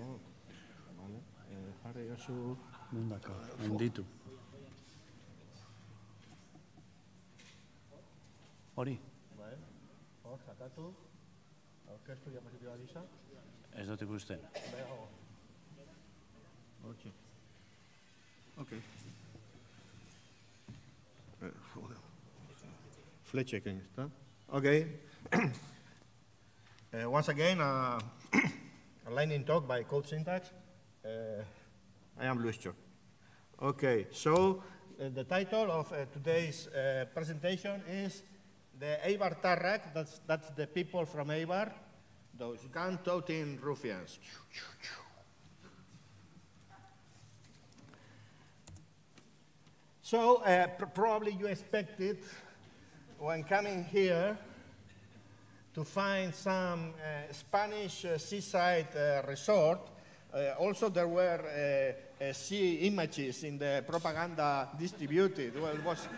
out. Vale? Eh, jarri jozu... Mundaka, handitu. Hori, Bai. Hor, sakatu. Aurkeztu diapositiba gisa. ez dut ikusten. Behago. Hortxe. Okay. Eh, joder. Fletxekin, ezta? Okay. uh, once again, uh, a lightning talk by Code Syntax. Uh, I am Luistxo. Okay, so uh, the title of uh, today's uh, presentation is the Eibar Tarrak, that's, that's the people from Eibar, those gun-toting ruffians. So uh, pr- probably you expected when coming here to find some uh, Spanish uh, seaside uh, resort. Also, there were sea images in the propaganda distributed. Well, it was,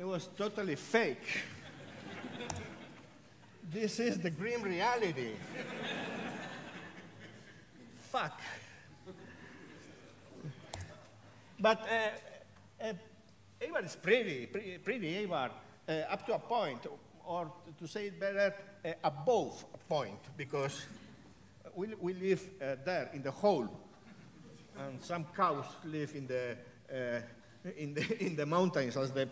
it was totally fake. this is the grim reality. Fuck. But uh, uh, is pretty, pretty, pretty uh, up to a point, or to say it better, above a point, because we, we live uh, there in the hole, and some cows live in the, uh, in the, in the mountains, as the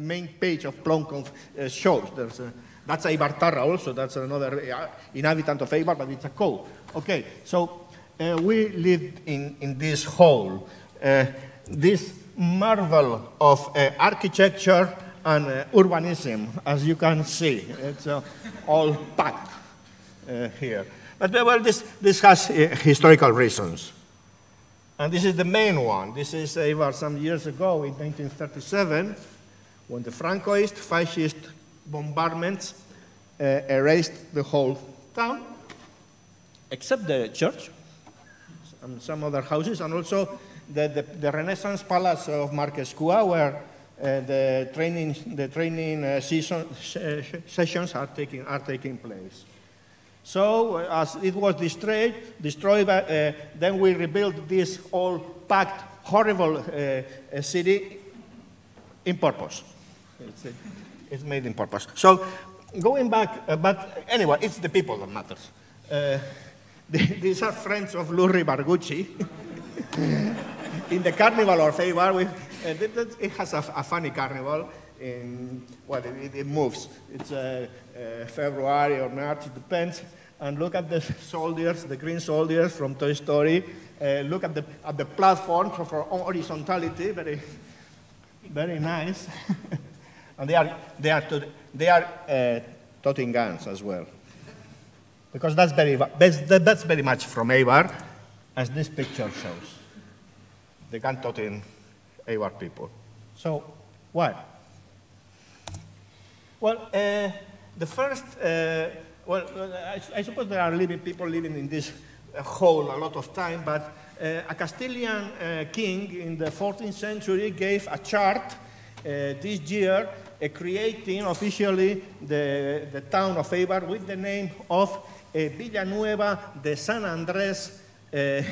main page of Ploneconf uh, shows. There's a, that's Eibar Tarra also, that's another uh, inhabitant of Eibar, but it's a cow. Okay, so uh, we lived in, in this hole. Uh, this marvel of architecture and uh, urbanism, as you can see. It's uh, all packed uh, here. But uh, well, this, this has uh, historical reasons. And this is the main one. This is uh, some years ago in 1937 when the Francoist fascist bombardments erased the whole town, except the church and some other houses, and also the, the, the Renaissance Palace of Markeskua, where the training, the training uh, season, se- sessions are taking, are taking place. So, uh, as it was destroyed, destroyed uh, then we rebuilt this all packed, horrible uh, uh, city in purpose. It's, uh, it's made in purpose. So, going back, uh, but anyway, it's the people that matters. Uh, these are friends of Lurri Bargucci. in the carnival of Eibar, we, uh, that- that- it has a, a funny carnival. In, well, it, it moves. It's uh, uh, February or March, it depends. And look at the soldiers, the green soldiers from Toy Story. Uh, look at the, at the platform for, horizontality, very, very nice. and they are, they are, to, they are uh, toting guns as well. Because that's very, that's, very much from Eibar, as this picture shows. The gun toting Eibar people. So, why? Well, uh, the first, uh, well, well, I, I suppose there are living people living in this hole a lot of time, but uh, a Castilian uh, king in the 14th century gave a chart uh, this year uh, creating officially the, the town of Eibar with the name of uh, Villanueva de San Andrés uh,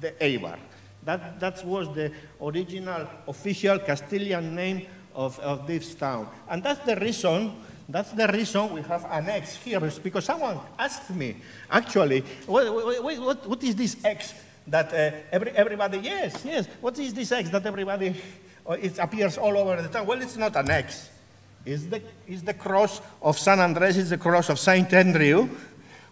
de Eibar. That, that was the original official Castilian name of, of this town. And that's the reason, that's the reason we have an X here, because someone asked me, actually, what, what, what, is this X that uh, every, everybody, yes, yes, what is this X that everybody, uh, it appears all over the town? Well, it's not an X. It's the, it's the cross of San Andres, it's the cross of Saint Andrew,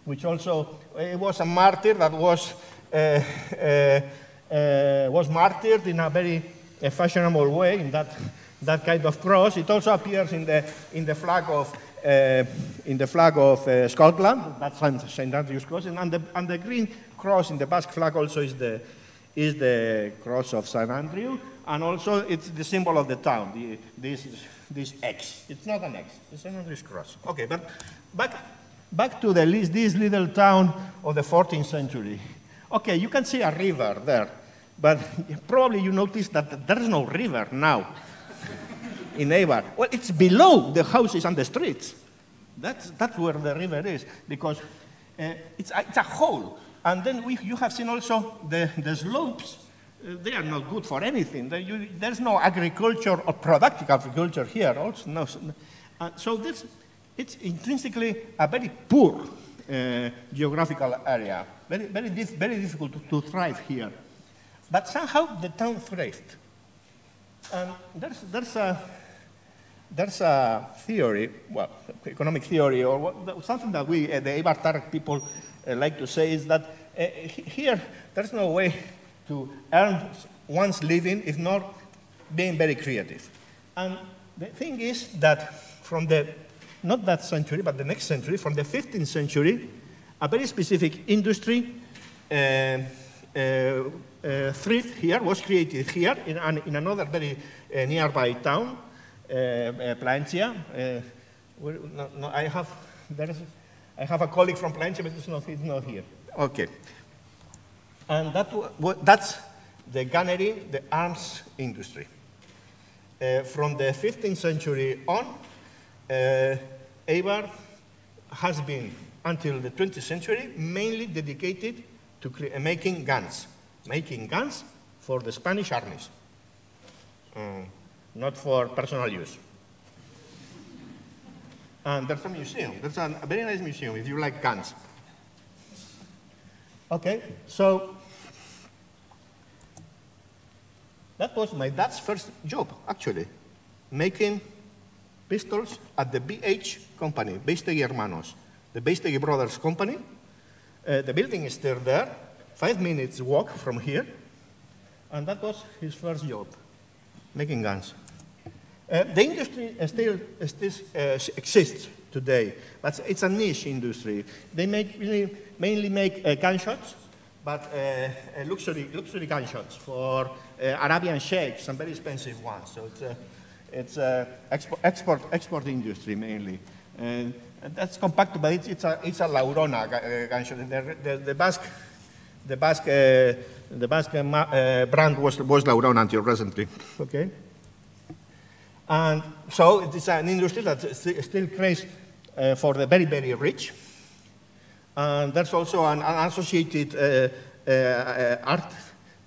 which also uh, was a martyr that was, uh, uh, was martyred in a very uh, fashionable way, in that, that kind of cross. It also appears in the, in the flag of, uh, in the flag of uh, Scotland, that's St. Andrew's cross, and the, and the green cross in the Basque flag also is the, is the cross of St. Andrew, and also it's the symbol of the town, the, this, this X. It's not an X, it's St. Andrew's cross. Okay, but back, back to the, this little town of the 14th century. Okay, you can see a river there, but probably you notice that there is no river now in Eibar. Well, it's below the houses and the streets. That's, that's where the river is, because uh, it's, a, it's a hole. And then we, you have seen also the, the slopes. Uh, they are not good for anything. You, there's no agriculture or productive agriculture here. Also, no. Uh, so this, it's intrinsically a very poor uh, geographical area. Very, very, dif very difficult to, to, thrive here. But somehow the town thrived. And there's, there's a there's a theory, well, economic theory, or what, something that we, uh, the Eibar people, uh, like to say is that uh, here there's no way to earn one's living if not being very creative. And the thing is that from the, not that century, but the next century, from the 15th century, a very specific industry uh, uh, uh, thrift here was created here in, an, in another very nearby town uh, Placencia. Uh, no, no, I have there is I have a colleague from Placencia, but it's not, it's not here. Okay. And that, that's the gunnery, the arms industry. Uh, from the 15th century on, uh, Eibar has been, until the 20th century, mainly dedicated to making guns, making guns for the Spanish armies. Um, not for personal use. And there's a museum. There's a, very nice museum if you like guns. Okay, so that was my dad's first job, actually, making pistols at the BH company, Beistegui Hermanos, the Beistegui Brothers company. Uh, the building is still there, five minutes walk from here, and that was his first job making guns. Uh, the industry still, still uh, exists today, but it's a niche industry. They make really, mainly make uh, gunshots, but uh, uh, luxury, luxury gunshots for Arabian sheikhs, some very expensive ones. So it's a, it's a export, export, export industry mainly. And that's compact, but it's, it's, a, it's a Laurona gunshot. The, the, the Basque, the Basque the Basque uh, brand was, was Lauron until recently. Okay? And so it is an industry that still creates uh, for the very, very rich. And there's also an, an associated uh, uh art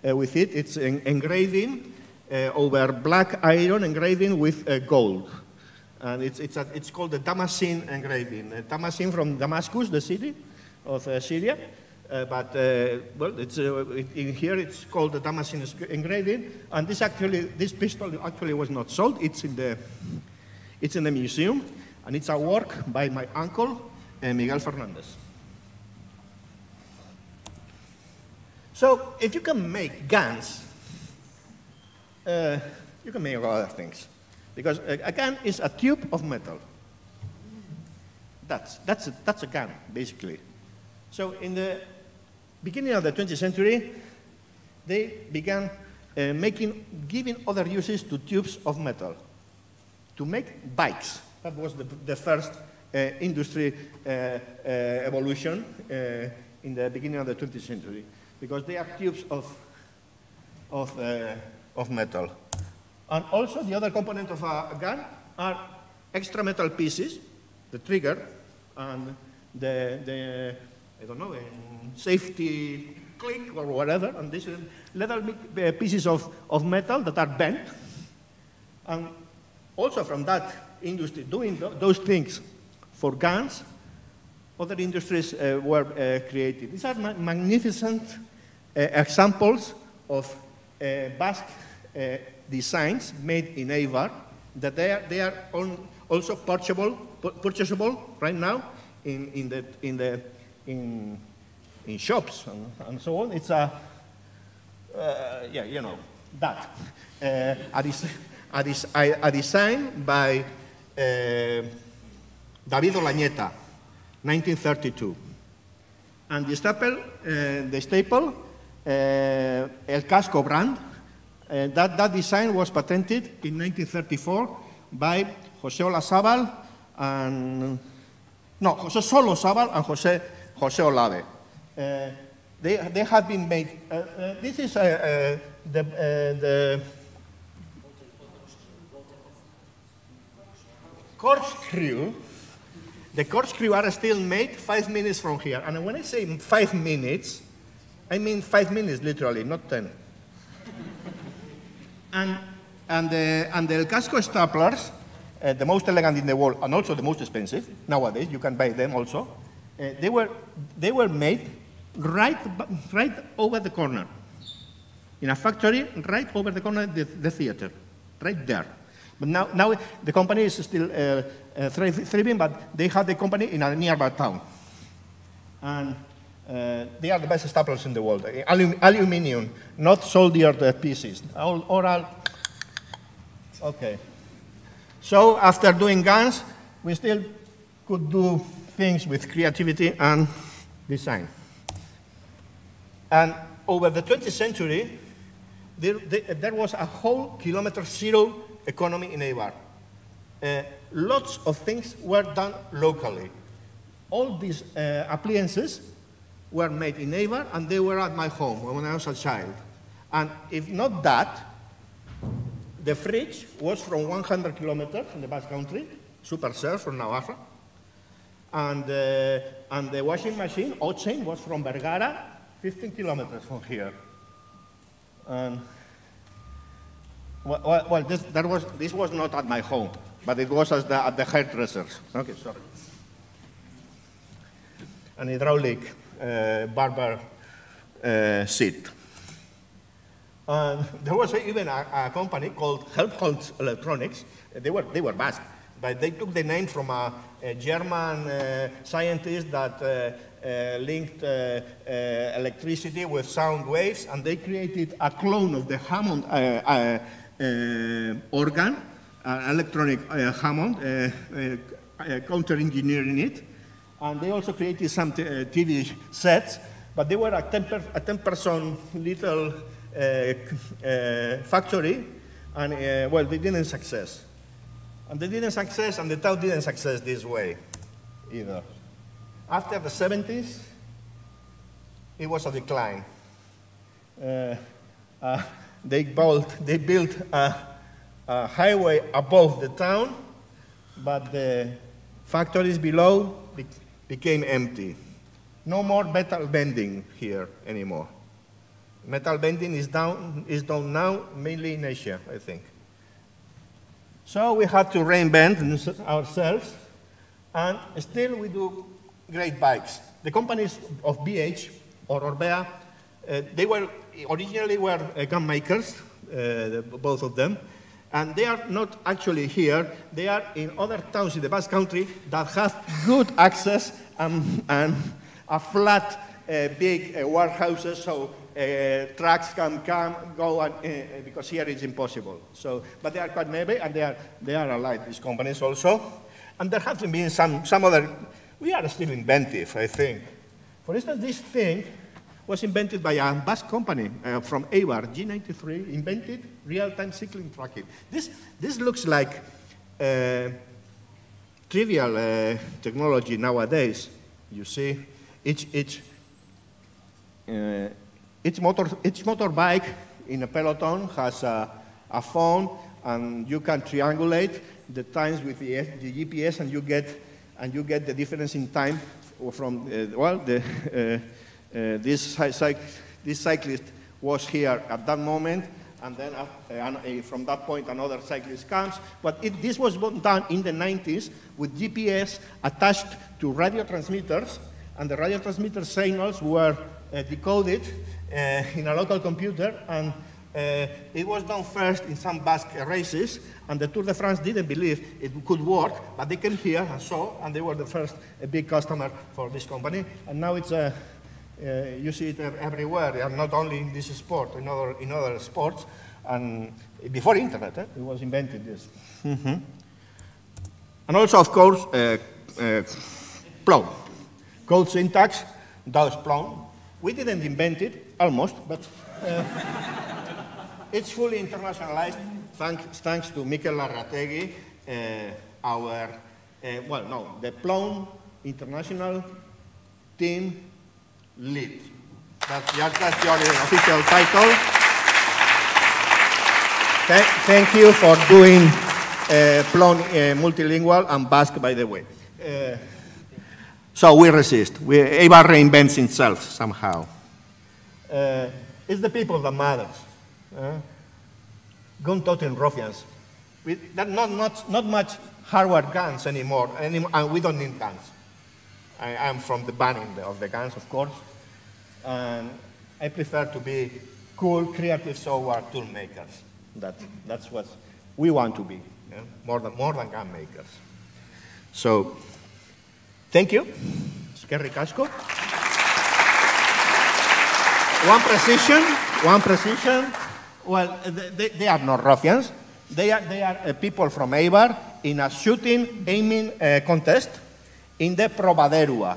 uh, with it. It's engraving uh, over black iron, engraving with gold. And it's, it's, a, it's called the Damascene engraving. Damascene from Damascus, the city of Syria. Uh, but uh, well, it's, uh, in here it's called the Damascene engraving, and this actually, this pistol actually was not sold. It's in the, it's in the museum, and it's a work by my uncle Miguel Fernandez. So if you can make guns, uh, you can make other things. Because a, a, gun is a tube of metal. That's, that's, a, that's a gun, basically. So in the beginning of the 20th century, they began uh, making, giving other uses to tubes of metal to make bikes. That was the, the first uh, industry uh, uh evolution uh, in the beginning of the 20th century, because they are tubes of, of, uh, of metal. And also the other component of a gun are extra metal pieces, the trigger, and the, the I don't know, safety click or whatever, and these little uh, pieces of, of metal that are bent. And also from that industry doing th those things for guns, other industries uh, were uh, created. These are ma magnificent uh, examples of Basque designs made in Eibar that they are, they are also purchasable, purchasable right now in, in, the, in, the, in in shops and, and so on. It's a, uh, yeah, you know, that. Uh, a, des a, a, design by uh, David Olañeta, 1932. And the staple, uh, the staple uh, El Casco brand, uh, that, that design was patented in 1934 by José Olazábal and, no, José Solozabal and José, José Olave. Uh, they, they have been made. Uh, uh, this is the, the corkscrew. The corkscrew are still made five minutes from here. And when I say five minutes, I mean five minutes, literally, not 10. and, and, the, and the El Casco staplers, uh, the most elegant in the world and also the most expensive nowadays, you can buy them also, they, were, they were made right, right over the corner, in a factory right over the corner of the, the theater, right there. But now, now the company is still uh, uh, thriving, but they have the company in a nearby town. And uh, they are the best staplers in the world. Alum aluminium, not soldered pieces. All, oral. Okay. So after doing guns, we still could do things with creativity and design. And over the 20th century, there, there, was a whole kilometer zero economy in Eibar. Uh, lots of things were done locally. All these uh, appliances were made in Eibar, and they were at my home when I was a child. And if not that, the fridge was from 100 kilometers in the Basque Country, Superser from Navarra. And, uh, and the washing machine, Otsein, was from Bergara, 15 kilometers from here. And, well, well this, that was, this was not at my home, but it was at the, at the hairdressers. Okay, sorry. An hydraulic uh, barber uh, seat. And there was even a, a company called Helmholtz Electronics. They were, they were Basque, but they took the name from a, a German uh, scientist that uh, uh, linked uh, electricity with sound waves, and they created a clone of the Hammond organ, an electronic Hammond, counter-engineering it. And they also created some TV sets, but they were a 10-person little uh, uh, factory, and uh, well, they didn't success. And they didn't success, and the town didn't success this way either. After the 70s, it was a decline. Uh, uh, they, built, they built a, a, highway above the town, but the factories below be became empty. No more metal bending here anymore. Metal bending is, down, is done now mainly in Asia, I think. So we had to reinvent ourselves, and still we do great bikes. The companies of BH or Orbea, uh, they were originally were uh, gun makers, uh, both of them, and they are not actually here. They are in other towns in the Basque Country that have good access and, and a flat, big uh, warehouses, so uh, trucks can come, go, and, uh, because here it's impossible. So, but they are quite maybe, and they are, they are alive, these companies also. And there have been some, some other, we are still inventive, I think. For instance, this thing was invented by a bus company uh, from Eibar, G93, invented real-time cycling tracking. This, this looks like uh, trivial uh, technology nowadays. You see, each, each uh, each, motor, each motorbike in a peloton has a, a phone, and you can triangulate the times with the, the GPS, and you get and you get the difference in time from uh, well, the, uh, uh, this, this cyclist was here at that moment, and then uh, from that point another cyclist comes. But it, this was done in the 90s with GPS attached to radio transmitters, and the radio transmitter signals were decoded uh, in a local computer, and uh, it was done first in some Basque races, and the Tour de France didn't believe it could work, but they came here and saw, and they were the first a big customer for this company, and now it's a uh, you see it everywhere, and not only in this sport, in other, in other sports. And before internet, eh, it was invented this. Mm -hmm. And also, of course, uh, uh, Plone. Code syntax, does Plone. We didn't invent it, almost, but uh, it's fully internationalized thanks, thanks to Mikel Larreategi, uh, our, uh, well, no, the Plone International Team Lead. That's, that's your official title. Th thank you for doing uh, Plone uh, multilingual and Basque, by the way. So we resist. We, Eibar reinvents itself somehow. uh, it's the people that matters. Uh, gun-toting ruffians. We, that not, not, not much hardware guns anymore, anymore, and we don't need guns. I am from the banning of the guns, of course, and I prefer to be cool, creative software tool makers. That, that's what we want to be, yeah? more, than, more than gun makers. So, thank you. Eskerrik asko. One precision, one precision. Well, they, they are not ruffians. They are, they are uh, people from Eibar in a shooting, aiming uh, contest in the Probaderua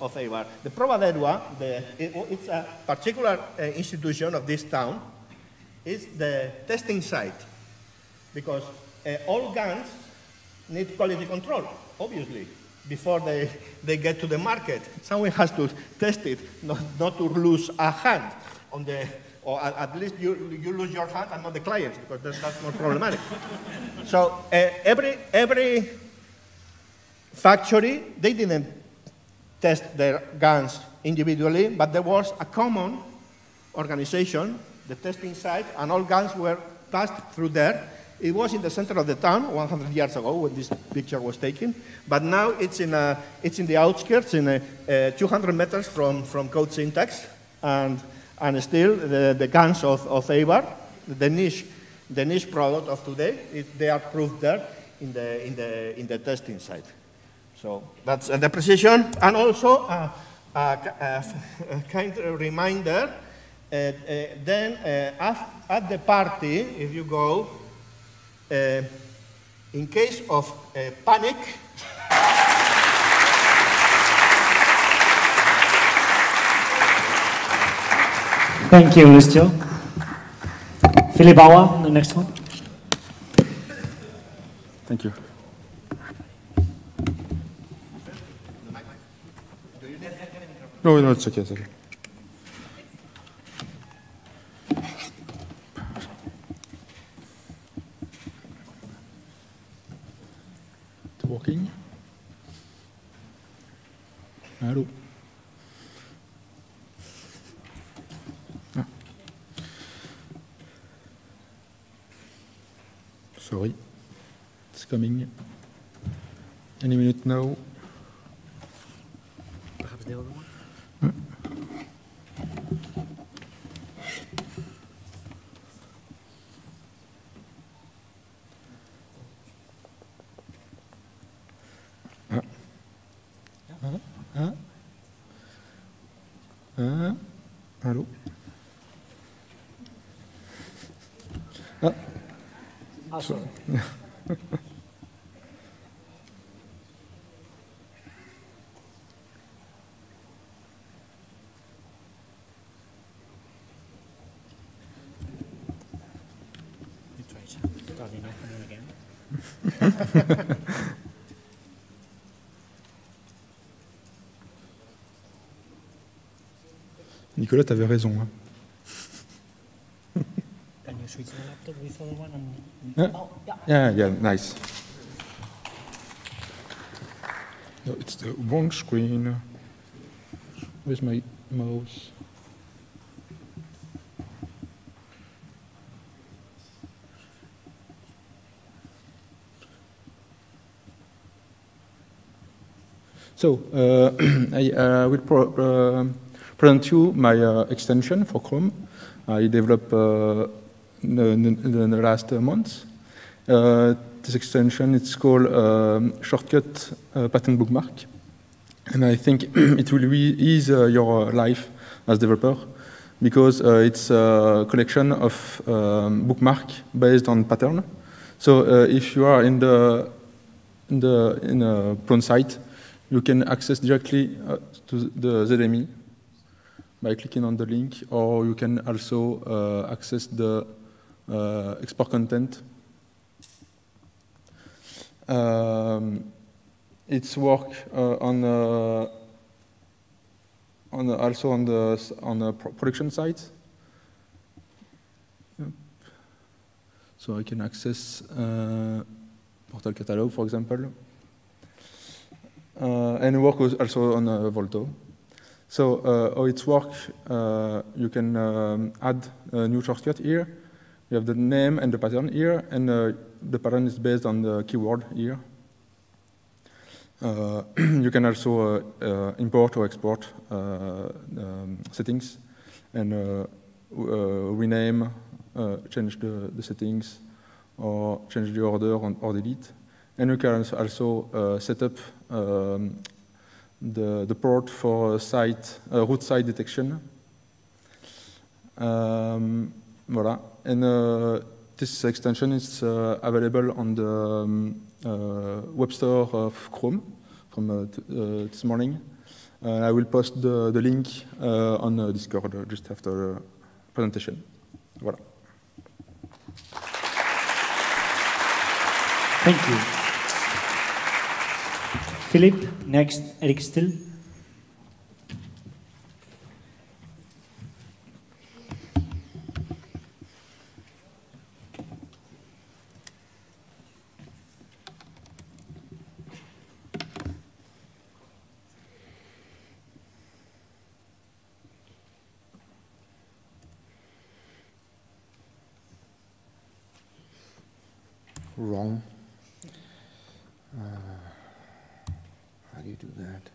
of Eibar. The Probaderua, the, it, it's a particular uh, institution of this town. It's the testing site because uh, all guns need quality control, obviously, before they, they get to the market. Someone has to test it, not, not to lose a hand on the, or at, at least you, you lose your hand and not the clients, because that's, that's more problematic. so uh, every, every factory, they didn't test their guns individually, but there was a common organization, the testing site, and all guns were passed through there. It was in the center of the town 100 years ago when this picture was taken, but now it's in, a, it's in the outskirts, in a, 200 meters from, from Code Syntax, and, and still the, the guns of, of Eibar, the niche, the niche product of today, it, they are proved there in the, in the, in the testing site. So that's uh, the precision, and also uh, a, a, a kind of reminder. Uh, uh then uh, at the party, if you go, uh, in case of panic, Thank you, Lucio. Philip Bauer, the next one. Thank you. No, no, it's okay, it's okay. Working. Allô ah. Sorry, it's coming. Any minute now. Perhaps the other one? Allô Ah. Ah, sorry. Nicolas, tu avais raison. Hein. Yeah. Nice. No, it's the wrong screen. Where's my mouse? So, uh, I uh, will pro uh, present you my uh, extension for Chrome. I developed uh, in, the, last months. Uh, this extension it's called um, Shortcut Pattern Bookmark. And I think it will ease your life as developer because uh, it's a collection of um, bookmark based on pattern. So uh, if you are in the in the in a Plone site, you can access directly uh, to the ZMI by clicking on the link, or you can also uh, access the uh, export content. Um, it's work uh, on uh, on also on the on the production side. Yep. So I can access uh, Portal Catalog, for example, uh, and work also on Volto. So uh, how it works, uh, you can um, add a new shortcut here. You have the name and the pattern here, and uh, the pattern is based on the keyword here. Uh, you can also uh, uh, import or export um, settings and rename, change the, the, settings, or change the order or delete. And you can also set up um, the, the port for site, uh, root site detection. Um, voilà. And uh, this extension is uh, available on the um, web store of Chrome from this morning. I will post the, the link on Discord just after the presentation. Voilà. Thank you. Philippe, next, Eric Still. Wrong. Uh, you do that?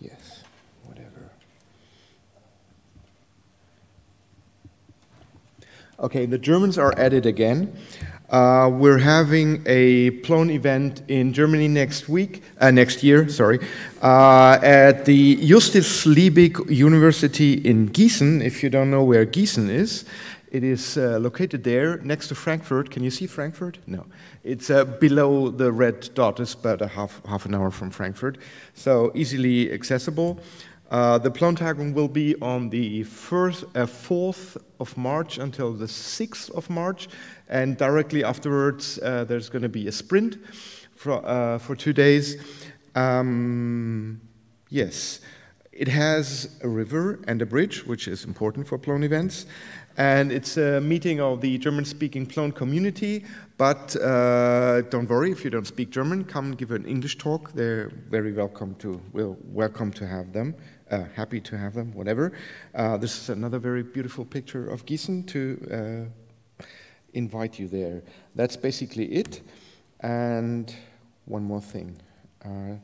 Yes, whatever. Okay, the Germans are at it again. Uh, we're having a Plone event in Germany next week, uh, next year, sorry, uh, at the Justus Liebig University in Gießen. If you don't know where Gießen is, it is uh, located there next to Frankfurt. Can you see Frankfurt? No. It's uh, below the red dot, it's about a half, half an hour from Frankfurt, so easily accessible. Uh, the Plone-Tagung will be on the first, uh, 4th of March until the 6th of March, and directly afterwards uh, there's going to be a sprint for, uh, for two days. Um, yes, it has a river and a bridge, which is important for Plone events, and it's a meeting of the German-speaking Plone community, but uh, don't worry if you don't speak German, come give an English talk. They're very welcome to, we're welcome to have them uh, happy to have them, whatever. Uh, this is another very beautiful picture of Gießen to uh, invite you there. That's basically it. And one more thing. Uh,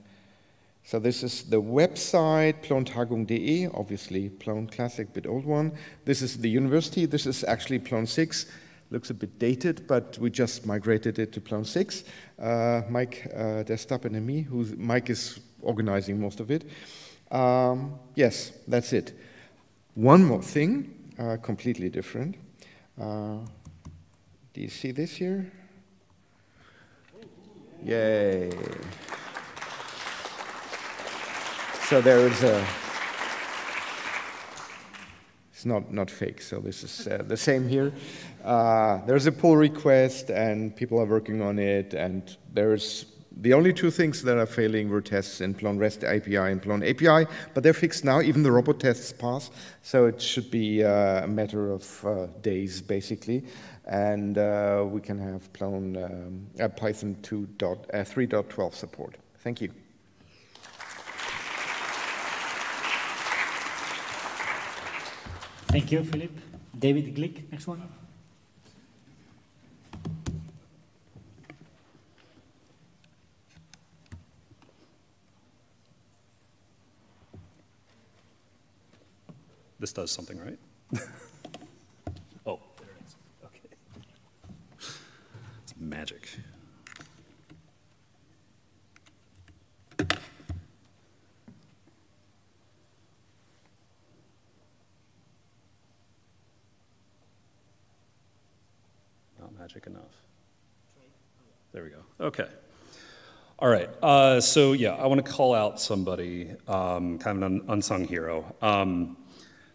so this is the website, plontagung.de, obviously Plone Classic, bit old one. This is the university. This is actually Plone 6. Looks a bit dated, but we just migrated it to Plone 6. Uh, Mike uh, Destappen and me, who Mike is organizing most of it. Um, yes, that's it. One more thing, uh, completely different. Uh, do you see this here? Yay. So there is a, it's not, not fake, so this is uh, the same here. Uh, there's a pull request and people are working on it and there's the only two things that are failing were tests in Plone REST API and Plone API, but they're fixed now. Even the robot tests pass, so it should be uh, a matter of uh, days, basically. And uh, we can have Plone um, uh, Python 2 uh, 3.12 support. Thank you. Thank you, Philip. David Glick, next one. This does something, right? oh, there it is. Okay. It's magic. Not magic enough. There we go. Okay. All right. Uh, so yeah, I want to call out somebody, um, kind of an unsung hero. Um,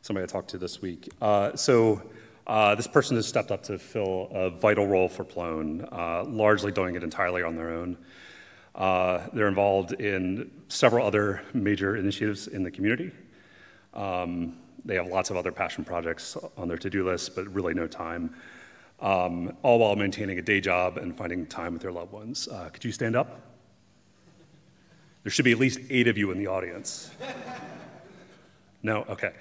somebody I talked to this week. Uh, so Uh, this person has stepped up to fill a vital role for Plone, uh, largely doing it entirely on their own. Uh, they're involved in several other major initiatives in the community. Um, they have lots of other passion projects on their to-do list, but really no time, um, all while maintaining a day job and finding time with their loved ones. Uh, could you stand up? There should be at least eight of you in the audience. No? Okay.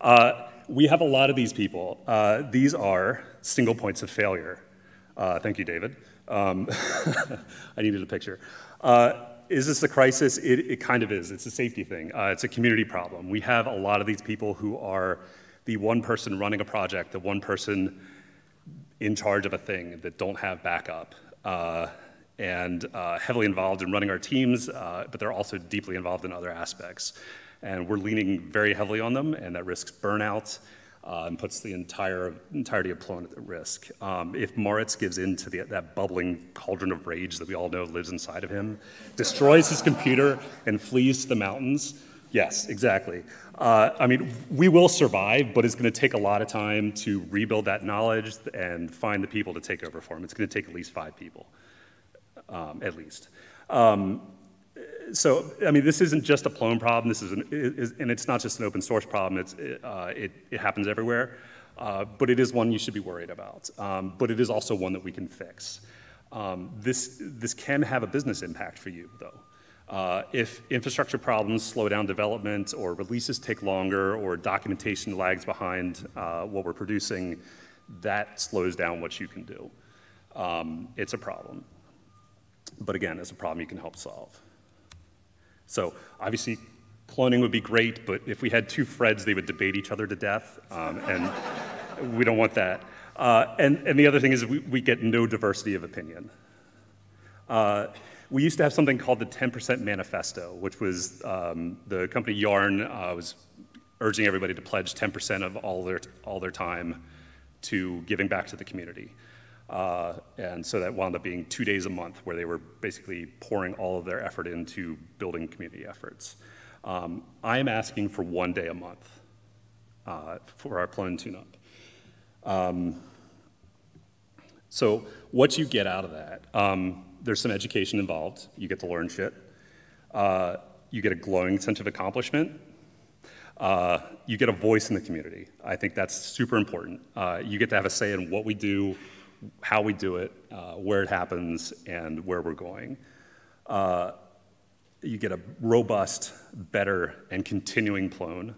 Uh, we have a lot of these people. Uh, these are single points of failure. Uh, thank you, David. Um, I needed a picture. Uh, is this a crisis? It, it, kind of is. It's a safety thing. Uh, it's a community problem. We have a lot of these people who are the one person running a project, the one person in charge of a thing that don't have backup uh, and uh, heavily involved in running our teams, uh, but they're also deeply involved in other aspects. And we're leaning very heavily on them, and that risks burnout uh, and puts the entire entirety of Plone at risk. Um, if Moritz gives in to the, that bubbling cauldron of rage that we all know lives inside of him, destroys his computer, and flees to the mountains, yes, exactly. Uh, I mean, we will survive, but it's going to take a lot of time to rebuild that knowledge and find the people to take over for him. It's going to take at least five people, um, at least. Um, so, I mean, this isn't just a Plone problem, this is, an, is and it's not just an open source problem, it's, uh, it, it happens everywhere, uh, but it is one you should be worried about. Um, but it is also one that we can fix. Um, this, this can have a business impact for you, though. Uh, if infrastructure problems slow down development or releases take longer or documentation lags behind uh, what we're producing, that slows down what you can do. Um, it's a problem. But again, it's a problem you can help solve. So obviously, cloning would be great, but if we had two Freds, they would debate each other to death, um, and we don't want that. Uh, and, and the other thing is we, we get no diversity of opinion. Uh, we used to have something called the 10% Manifesto, which was um, the company Jarn uh, was urging everybody to pledge 10% of all their, all their time to giving back to the community. Uh, and so that wound up being two days a month where they were basically pouring all of their effort into building community efforts. Um, I am asking for one day a month uh, for our Plone tune-up. Um, so what you get out of that, um, there's some education involved. You get to learn shit. Uh, you get a glowing sense of accomplishment. Uh, you get a voice in the community. I think that's super important. Uh, you get to have a say in what we do, how we do it, uh, where it happens, and where we're going. Uh, you get a robust, better, and continuing Plone.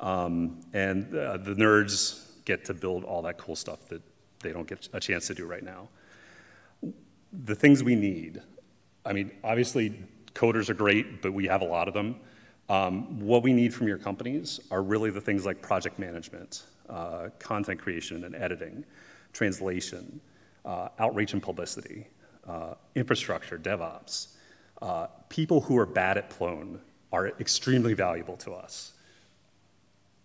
Um, and uh, the nerds get to build all that cool stuff that they don't get a chance to do right now. The things we need, I mean, obviously, coders are great, but we have a lot of them. Um, what we need from your companies are really the things like project management, uh, content creation and editing translation, uh, outreach and publicity, uh, infrastructure, DevOps. Uh, people who are bad at Plone are extremely valuable to us.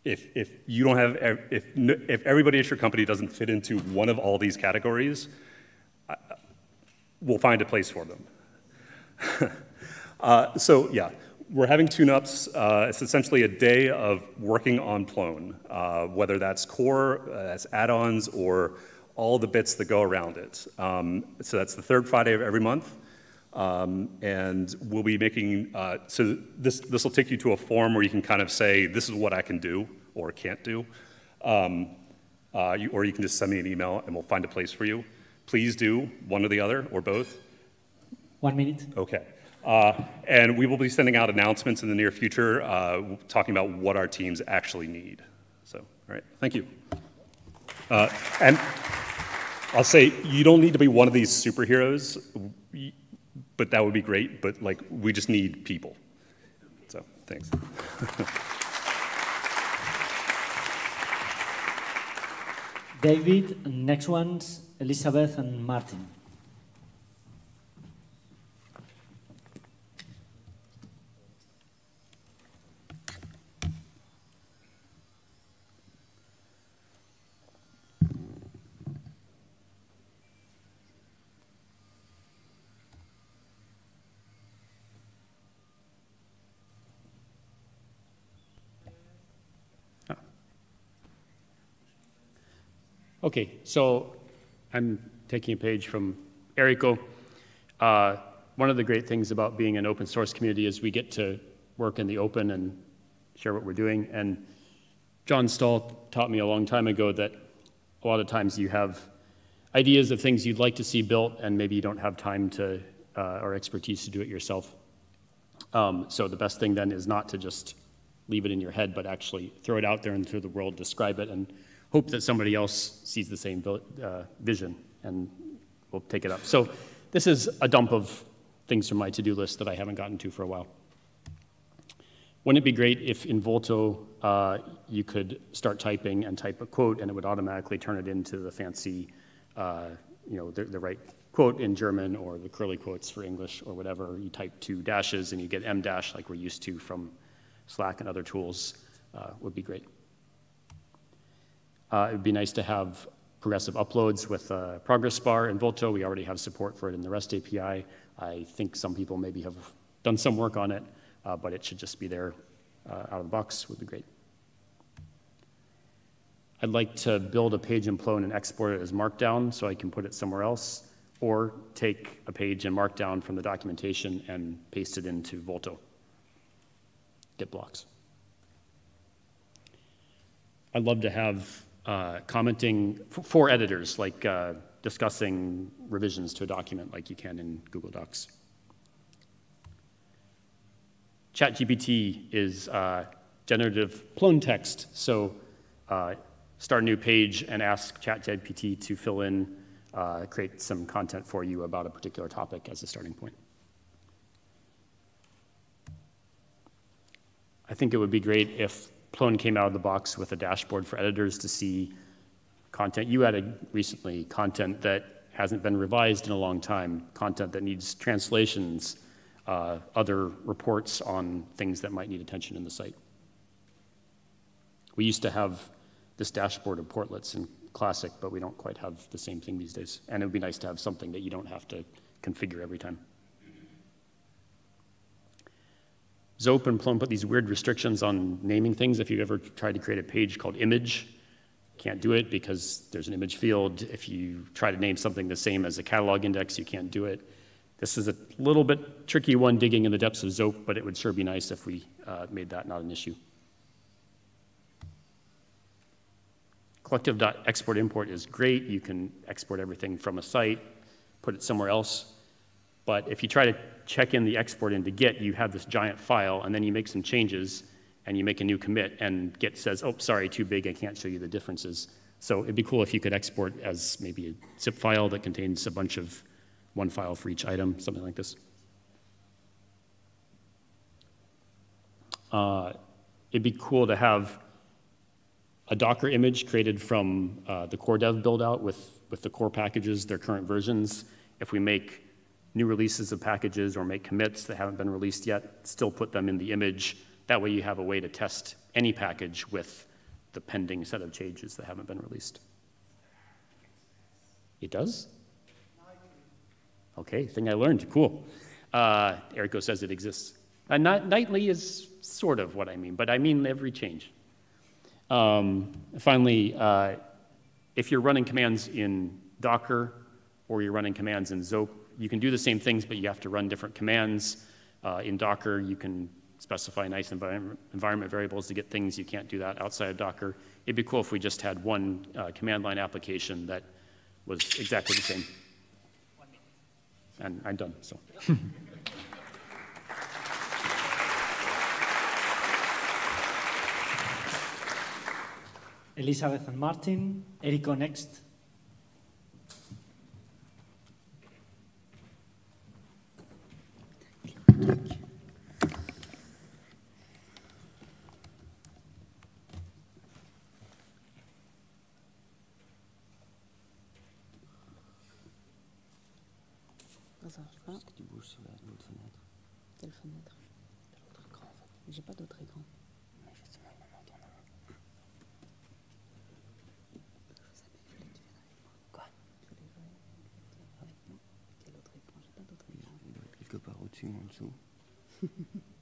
If, if you don't have, if, if everybody at your company doesn't fit into one of all these categories, we'll find a place for them. uh, so yeah, we're having tune-ups. Uh, it's essentially a day of working on Plone, uh, whether that's core, uh, that's add-ons, or all the bits that go around it. Um, so that's the third Friday of every month. Um, and we'll be making, uh, so this, this will take you to a form where you can kind of say, this is what I can do or can't do. Um, uh, you, or you can just send me an email and we'll find a place for you. Please do one or the other or both. One minute. Okay. Uh, and we will be sending out announcements in the near future uh, talking about what our teams actually need. So, all right, thank you. Uh, and I'll say you don't need to be one of these superheroes, but that would be great. But like, we just need people. So, thanks. David, next one's Elizabeth and Martin. Okay, so I'm taking a page from Erico. Uh, one of the great things about being an open source community is we get to work in the open and share what we're doing. And Jon Stahl taught me a long time ago that a lot of times you have ideas of things you'd like to see built, and maybe you don't have time to uh, or expertise to do it yourself. Um, so the best thing then is not to just leave it in your head, but actually throw it out there into the world, describe it, and hope that somebody else sees the same uh, vision and will take it up. So this is a dump of things from my to-do list that I haven't gotten to for a while. Wouldn't it be great if in Volto uh, you could start typing and type a quote and it would automatically turn it into the fancy, uh, you know, the, the, right quote in German or the curly quotes for English or whatever. You type two dashes and you get M dash like we're used to from Slack and other tools uh, would be great. Uh, it would be nice to have progressive uploads with a progress bar in Volto. We already have support for it in the REST API. I think some people maybe have done some work on it uh, but it should just be there uh, out of the box would be great. I'd like to build a page in Plone and export it as Markdown so I can put it somewhere else, or take a page in Markdown from the documentation and paste it into Volto. Git blocks. I'd love to have uh, commenting for editors, like uh, discussing revisions to a document like you can in Google Docs. ChatGPT is uh, generative Plone text. So uh, start a new page and ask ChatGPT to fill in, uh, create some content for you about a particular topic as a starting point. I think it would be great if Plone came out of the box with a dashboard for editors to see content you added recently, content that hasn't been revised in a long time, content that needs translations, uh, other reports on things that might need attention in the site. We used to have this dashboard of portlets in Classic, but we don't quite have the same thing these days. And it would be nice to have something that you don't have to configure every time. Zope and Plone put these weird restrictions on naming things. If you've ever tried to create a page called image, can't do it because there's an image field. If you try to name something the same as a catalog index, you can't do it. This is a little bit tricky one digging in the depths of Zope, but it would sure be nice if we uh, made that not an issue. Collective.export import is great. You can export everything from a site, put it somewhere else. But if you try to check in the export into Git, you have this giant file, and then you make some changes, and you make a new commit, and Git says, oh, sorry, too big, I can't show you the differences. So it'd be cool if you could export as maybe a zip file that contains a bunch of one file for each item, something like this. Uh, it'd be cool to have a Docker image created from uh, the core dev build out with, with the core packages, their current versions. If we make new releases of packages or make commits that haven't been released yet, still put them in the image. That way you have a way to test any package with the pending set of changes that haven't been released. It does? Okay, thing I learned, cool. Uh, Erico says it exists. Uh, not, nightly is sort of what I mean, but I mean every change. Um, finally, uh, if you're running commands in Docker or you're running commands in Zope, you can do the same things, but you have to run different commands. Uh, in Docker, you can specify nice environment, environment, variables to get things. You can't do that outside of Docker. It'd be cool if we just had one uh, command line application that was exactly the same and I'm done. So. Elizabeth and Martin, Erico next. Marche pas. Est-ce que tu bouges sur l'autre fenêtre Quelle fenêtre? L'autre écran en fait. J'ai pas d'autre écran. Mais justement, il m'en entend un. Quoi? Je avec moi. Quel autre écran? J'ai pas d'autre écran. Il doit être quelque part au-dessus ou en dessous?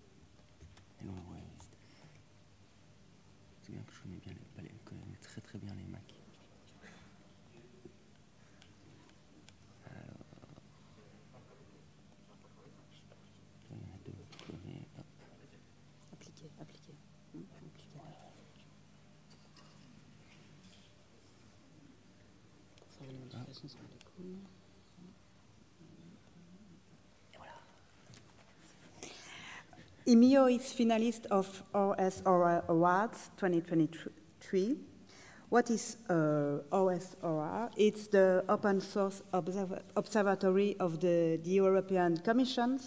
façon, ça me découle. iMio is finalist of OSOR Awards 2023. What is uh? It's the open source observ observatory of the, the European Commission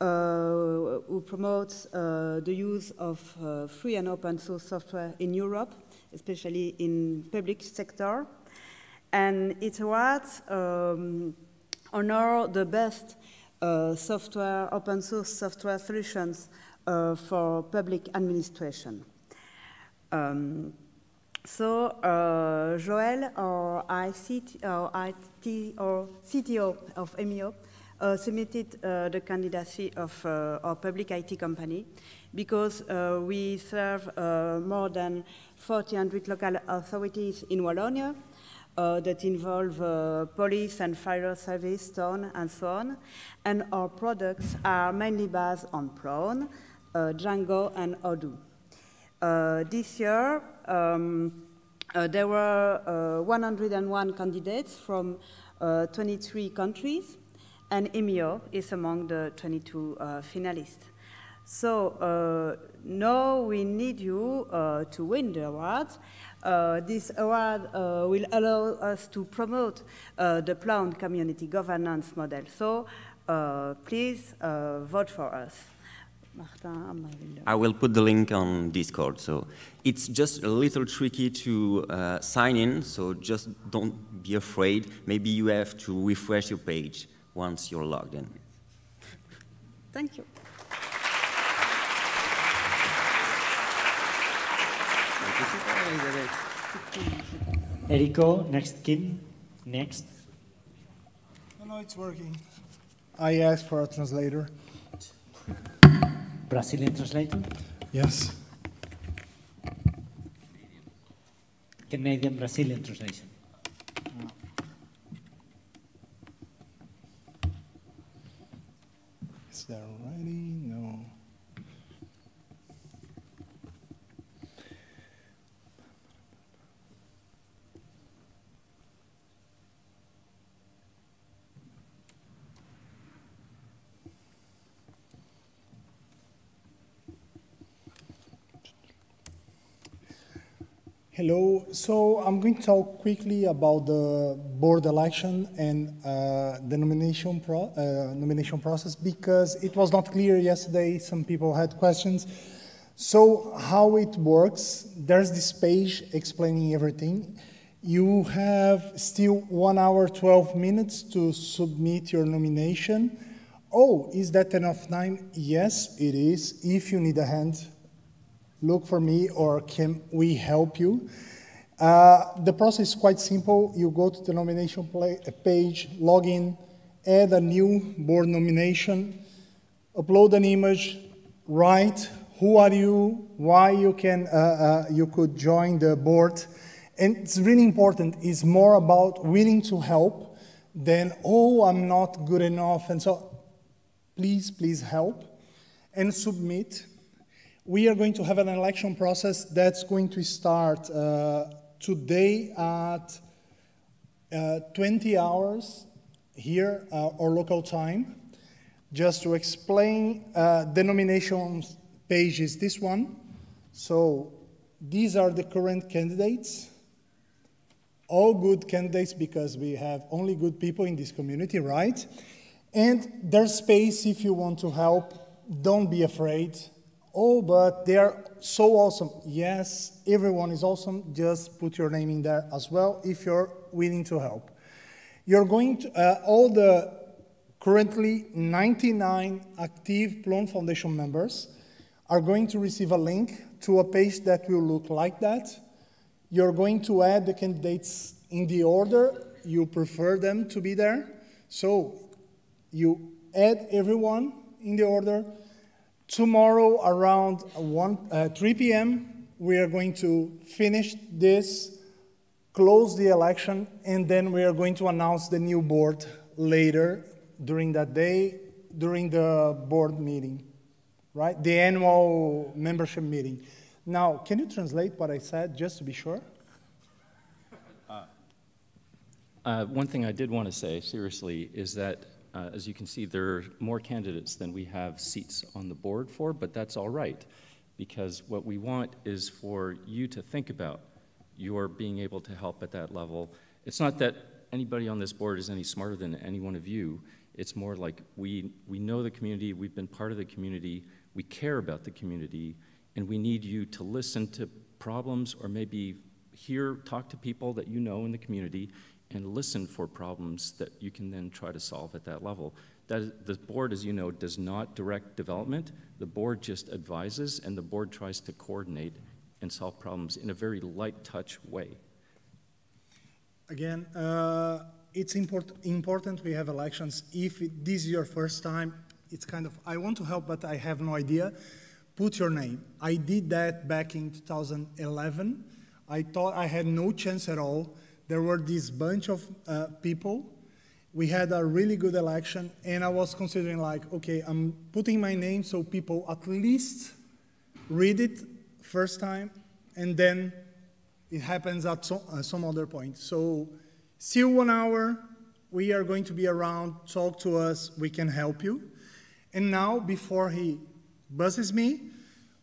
uh, who promotes uh, the use of uh, free and open source software in Europe, especially in public sector. And it awards um, honor the best uh, software, open source software solutions uh, for public administration. Um, so uh, Joel, or ICT, or IT, or CTO of iMio, uh, submitted uh, the candidacy of uh, our public IT company because uh, we serve uh, more than 400 local authorities in Wallonia uh, that involve uh, police and fire service, stone, and so on. And our products are mainly based on Plone, uh, Django, and Odoo. Uh, this year, um, uh, there were uh, 101 candidates from 23 countries, and iMio is among the 22 finalists. So now we need you to win the awards. Uh, this award uh, will allow us to promote uh, the Plone community governance model. So please vote for us. I will put the link on Discord. So it's just a little tricky to uh, sign in, so just don't be afraid. Maybe you have to refresh your page once you're logged in. Thank you. Erico, next Kim, next. No, no, it's working. I asked for a translator. Brazilian translator? Yes. Canadian Brazilian translation. Is that writing? No. Hello. So I'm going to talk quickly about the board election and uh, the nomination, pro uh, nomination process because it was not clear yesterday. Some people had questions. So how it works, there's this page explaining everything. You have still one hour, 12 minutes to submit your nomination. Oh, is that enough time? Yes, it is. If you need a hand, look for me or can we help you? Uh, the process is quite simple. You go to the nomination page, log in, add a new board nomination, upload an image, write who are you, why you, can, uh, uh, you could join the board. And it's really important. It's more about willing to help than, oh, I'm not good enough. And so please, please help and submit we are going to have an election process that's going to start uh, today at uh, 20 hours here, uh, or local time. Just to explain, uh, the nomination page is this one. So these are the current candidates. All good candidates because we have only good people in this community, right? And there's space if you want to help. Don't be afraid oh, but they are so awesome. Yes, everyone is awesome. Just put your name in there as well if you're willing to help. You're going to, uh, all the currently 99 active Plone Foundation members are going to receive a link to a page that will look like that. You're going to add the candidates in the order you prefer them to be there. So you add everyone in the order Tomorrow around 1, uh, 3 p.m., we are going to finish this, close the election, and then we are going to announce the new board later during that day, during the board meeting, right? The annual membership meeting. Now, can you translate what I said just to be sure? Uh, one thing I did want to say, seriously, is that uh, as you can see, there are more candidates than we have seats on the board for, but that's all right, because what we want is for you to think about your being able to help at that level. It's not that anybody on this board is any smarter than any one of you. It's more like we, we know the community, we've been part of the community, we care about the community, and we need you to listen to problems or maybe hear, talk to people that you know in the community and listen for problems that you can then try to solve at that level. That is, the board, as you know, does not direct development. The board just advises, and the board tries to coordinate and solve problems in a very light touch way. Again, uh, it's import important we have elections. If it, this is your first time, it's kind of, I want to help, but I have no idea. Put your name. I did that back in 2011. I thought I had no chance at all there were this bunch of uh, people. We had a really good election, and I was considering like, okay, I'm putting my name so people at least read it first time, and then it happens at some, uh, some other point. So still one hour, we are going to be around, talk to us, we can help you. And now, before he buzzes me,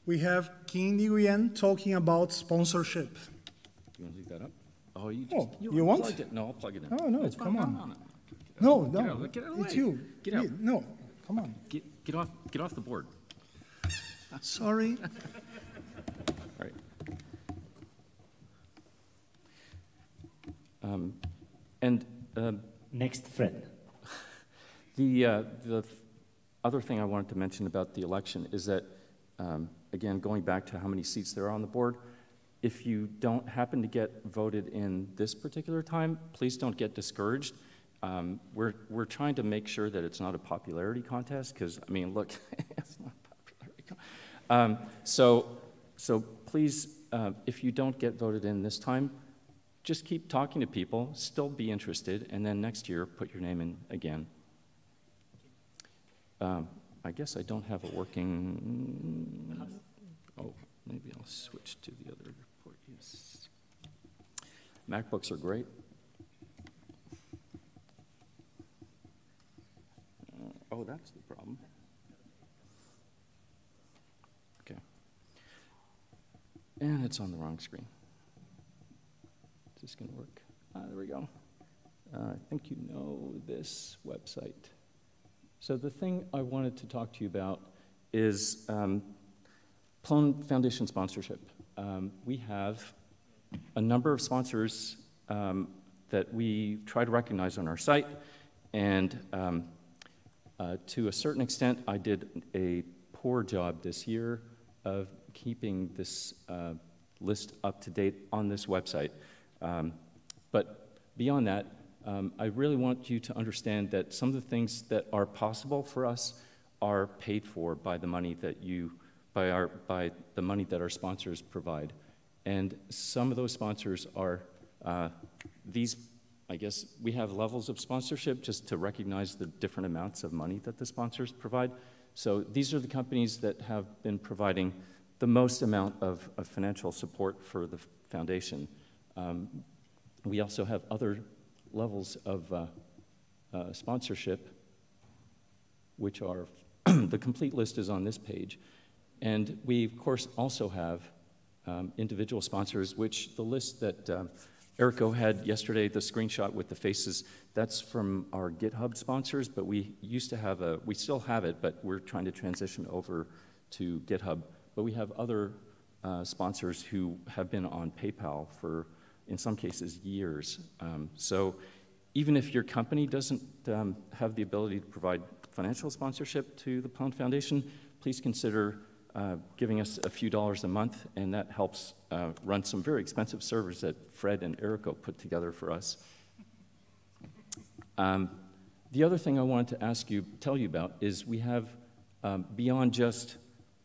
we have Kim Nguyen talking about sponsorship. You want to leave that up? Oh, you just, Oh, you want? Plug it. No, I'll plug it in. Oh, no, It's come on. No, no, No, Get out, get out of the it's way. you. Get out. Me- No, come on. Get, get off, get off the board. Sorry. All right. Um, and um, next, friend. The uh, the other thing I wanted to mention about the election is that, um, again, going back to how many seats there are on the board, if you don't happen to get voted in this particular time, please don't get discouraged. Um, we're we're trying to make sure that it's not a popularity contest because I mean, look, it's not a popularity. Um, so so please, uh, if you don't get voted in this time, just keep talking to people, still be interested, and then next year put your name in again. Um, I guess I don't have a working. Oh, maybe I'll switch to the other. MacBooks are great. Oh, that's the problem. Okay. And it's on the wrong screen. Is this going to work? Ah, there we go. Uh, I think you know this website. So the thing I wanted to talk to you about is um, Plone Foundation sponsorship. Um, we have a number of sponsors um, that we try to recognize on our site, and um, uh, to a certain extent, I did a poor job this year of keeping this uh, list up to date on this website. Um, but beyond that, um, I really want you to understand that some of the things that are possible for us are paid for by the money that you, by our, by the money that our sponsors provide, and some of those sponsors are uh, these. I guess we have levels of sponsorship just to recognize the different amounts of money that the sponsors provide. So these are the companies that have been providing the most amount of, of financial support for the foundation. Um, we also have other levels of uh, uh, sponsorship, which are the complete list is on this page. And we, of course, also have um, individual sponsors, which the list that uh, Erico had yesterday, the screenshot with the faces, that's from our GitHub sponsors, but we used to have a, we still have it, but we're trying to transition over to GitHub. But we have other uh, sponsors who have been on PayPal for in some cases, years. Um, so even if your company doesn't um, have the ability to provide financial sponsorship to the Plone Foundation, please consider uh, giving us a few dollars a month, and that helps uh, run some very expensive servers that Fred and Erico put together for us. Um, the other thing I wanted to ask you, tell you about, is we have, um, beyond just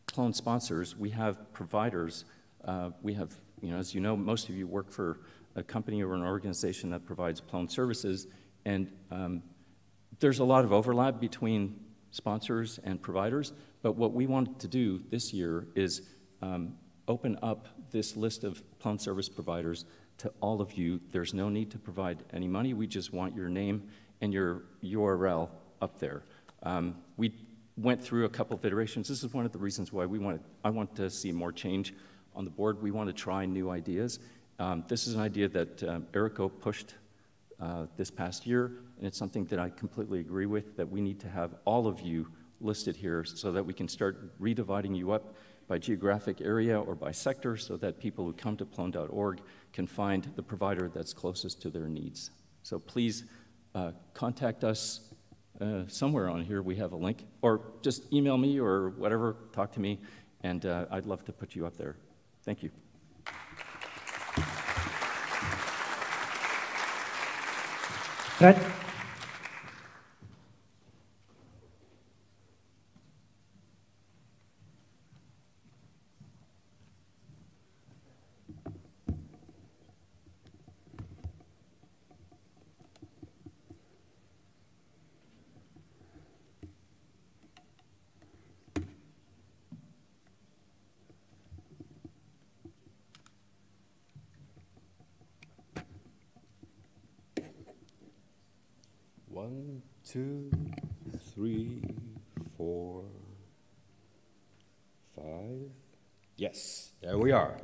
Plone sponsors, we have providers. Uh, we have, you know, as you know, most of you work for a company or an organization that provides Plone services, and um, there's a lot of overlap between sponsors and providers, but what we wanted to do this year is um, open up this list of Plone service providers to all of you. There's no need to provide any money. We just want your name and your URL up there. Um, we went through a couple of iterations. This is one of the reasons why we want I want to see more change on the board. We want to try new ideas. Um, this is an idea that um, Erico pushed uh, this past year, and it's something that I completely agree with, that we need to have all of you listed here so that we can start redividing you up by geographic area or by sector so that people who come to plone.org can find the provider that's closest to their needs. So please uh, contact us uh, somewhere on here. We have a link, or just email me or whatever, talk to me, and uh, I'd love to put you up there. Thank you. Fred? One, two, three, four, five. Yes, there we are.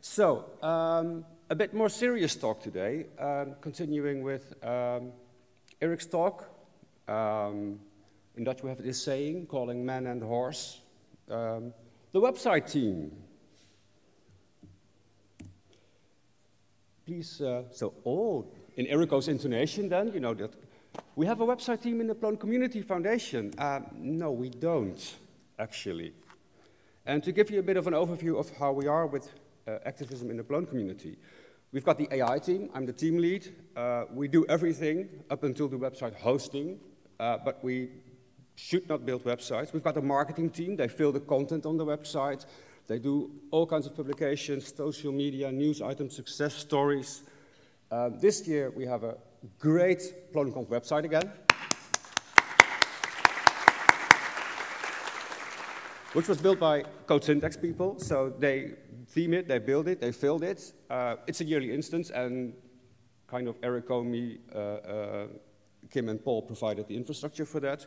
So, um, a bit more serious talk today, um, continuing with um, Eric's talk. Um, in Dutch, we have this saying, calling man and horse. Um, the website team. Please, uh, so, oh, in Erico's intonation then, you know that we have a website team in the Plone Community Foundation. Uh, no, we don't, actually. And to give you a bit of an overview of how we are with uh, activism in the Plone community, we've got the AI team. I'm the team lead. Uh, we do everything up until the website hosting, uh, but we should not build websites. We've got a marketing team. They fill the content on the website. They do all kinds of publications, social media, news items, success stories. Uh, this year, we have a great PloneConf website again. which was built by CodeSyntax people. So they theme it, they build it, they build it. Uh, it's a yearly instance, and kind of Eric Comey, uh, uh, Kim and Paul provided the infrastructure for that.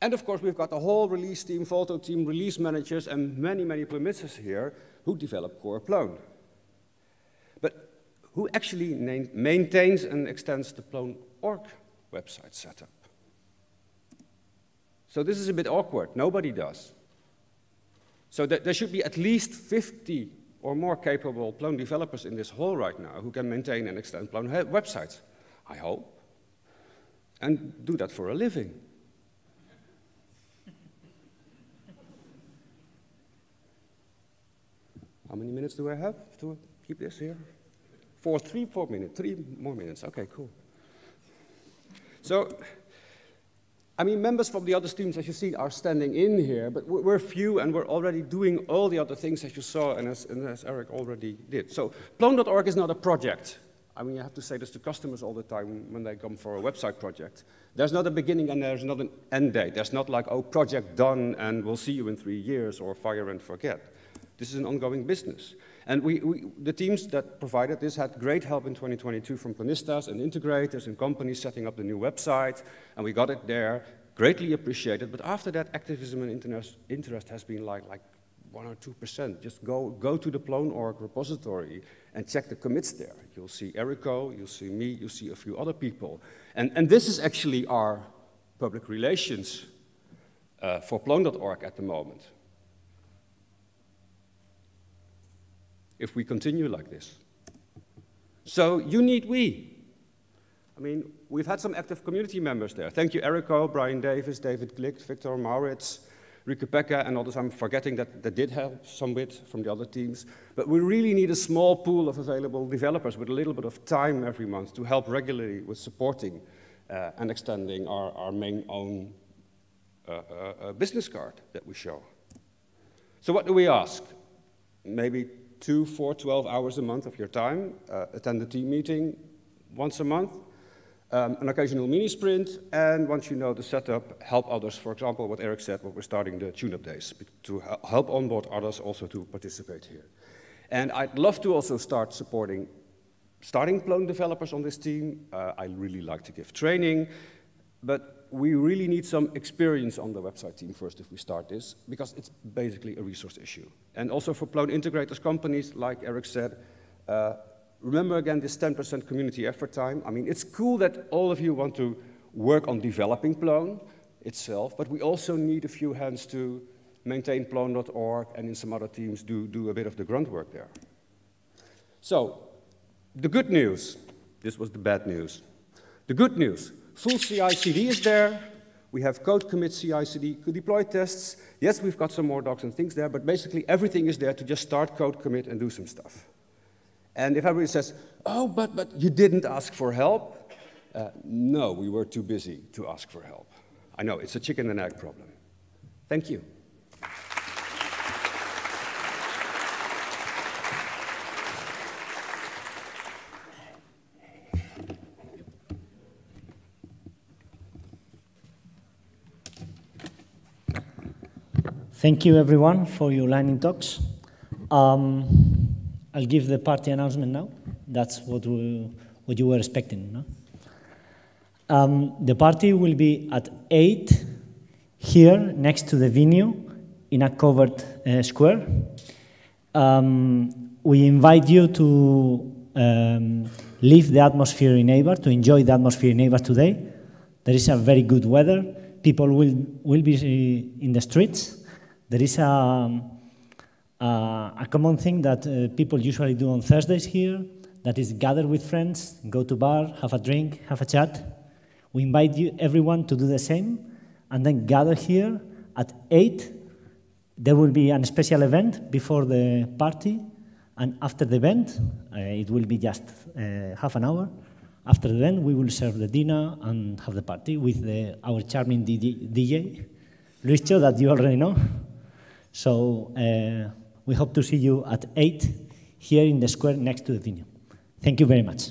And of course, we've got the whole release team, Volto team, release managers, and many, many permitters here who develop core Plone who actually maintains and extends the Plone.org website setup. So this is a bit awkward. Nobody does. So th there should be at least 50 or more capable Plone developers in this hall right now who can maintain and extend Plone websites, I hope, and do that for a living. How many minutes do I have to keep this here? For three, four minutes, three more minutes. Okay, cool. So, I mean, members from the other teams, as you see, are standing in here, but we're few and we're already doing all the other things as you saw and as, and as Eric already did. So, Plone.org is not a project. I mean, you have to say this to customers all the time when they come for a website project. There's not a beginning and there's not an end date. There's not like, oh, project done and we'll see you in three years or fire and forget. This is an ongoing business. And we, we, the teams that provided this had great help in 2022 from Plonistas and integrators and companies setting up the new website, and we got it there, greatly appreciated. But after that, activism and interest, interest has been like, like 1 or 2%. Just go, go to the Plone.org repository and check the commits there. You'll see Erico, you'll see me, you'll see a few other people. And, and this is actually our public relations uh, for Plone.org at the moment. If we continue like this. So you need we. I mean, we've had some active community members there. Thank you, Erico, Brian Davis, David Glick, Victor Maurits, Rike Pekka, and others I'm forgetting that, that did help some bit from the other teams. But we really need a small pool of available developers with a little bit of time every month to help regularly with supporting uh, and extending our, our main own uh, uh, uh business card that we show. So what do we ask? Maybe two, four, 12 hours a month of your time, uh, attend a team meeting once a month, um, an occasional mini sprint, and once you know the setup, help others. For example, what Eric said, what we're starting the tune-up days, to help onboard others also to participate here. And I'd love to also start supporting starting Plone developers on this team. Uh, I really like to give training, but we really need some experience on the website team first if we start this, because it's basically a resource issue. And also for Plone integrators companies, like Eric said, uh, remember again this 10% community effort time. I mean, it's cool that all of you want to work on developing Plone itself, but we also need a few hands to maintain plone.org and in some other teams do, do a bit of the grunt work there. So, the good news, this was the bad news. The good news, full CI/CD is there. We have code commit CI/CD deploy tests. Yes, we've got some more docs and things there, but basically everything is there to just start code commit and do some stuff. And if everybody says, oh, but, but you didn't ask for help, uh, no, we were too busy to ask for help. I know, it's a chicken and egg problem. Thank you. Thank you, everyone, for your lightning talks. Um, I'll give the party announcement now. That's what, we, what you were expecting, no? Um, the party will be at 8 here next to the venue in a covered uh, square. Um, we invite you to um, live the atmosphere in Eibar, to enjoy the atmosphere in Eibar today. There is a very good weather. People will, will be in the streets. There is a, a, a common thing that uh, people usually do on Thursdays here, that is gather with friends, go to bar, have a drink, have a chat. We invite you, everyone to do the same, and then gather here at 8. There will be a special event before the party, and after the event, uh, it will be just uh, half an hour. After the event, we will serve the dinner and have the party with the, our charming DJ, Luistxo, that you already know. So uh, we hope to see you at 8 here in the square next to the venue. Thank you very much.